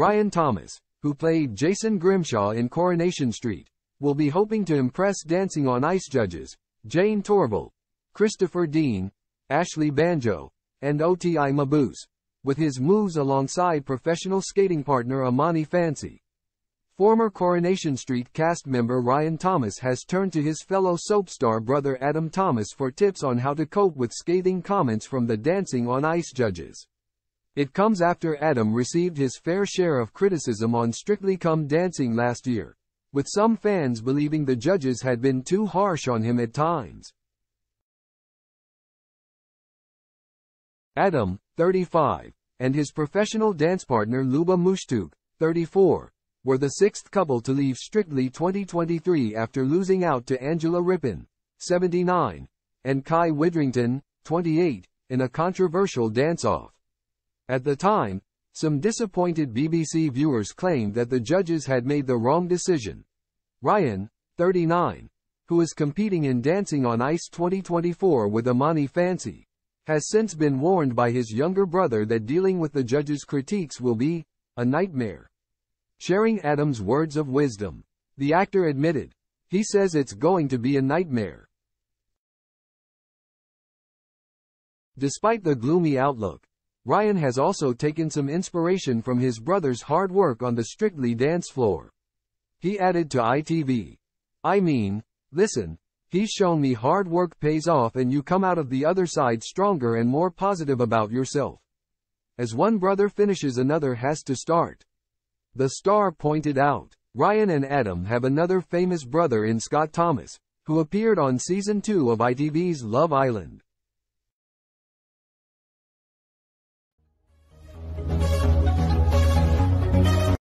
Ryan Thomas, who played Jason Grimshaw in Coronation Street, will be hoping to impress Dancing on Ice judges, Jayne Torvill, Christopher Dean, Ashley Banjo, and Oti Mabuse, with his moves alongside professional skating partner Amani Fancy. Former Coronation Street cast member Ryan Thomas has turned to his fellow soap star brother Adam Thomas for tips on how to cope with scathing comments from the Dancing on Ice judges. It comes after Adam received his fair share of criticism on Strictly Come Dancing last year, with some fans believing the judges had been too harsh on him at times. Adam, 35, and his professional dance partner Luba Mushtuk, 34, were the sixth couple to leave Strictly 2023 after losing out to Angela Rippon, 79, and Kai Widdrington, 28, in a controversial dance-off. At the time, some disappointed BBC viewers claimed that the judges had made the wrong decision. Ryan, 39, who is competing in Dancing on Ice 2024 with Amani Fancy, has since been warned by his younger brother that dealing with the judges' critiques will be a nightmare. Sharing Adam's words of wisdom, the actor admitted, he says it's going to be a nightmare. Despite the gloomy outlook, Ryan has also taken some inspiration from his brother's hard work on the Strictly dance floor. He added to ITV, I mean, listen, he's shown me hard work pays off and you come out of the other side stronger and more positive about yourself. As one brother finishes another has to start. The star pointed out, Ryan and Adam have another famous brother in Scott Thomas, who appeared on season 2 of ITV's Love Island.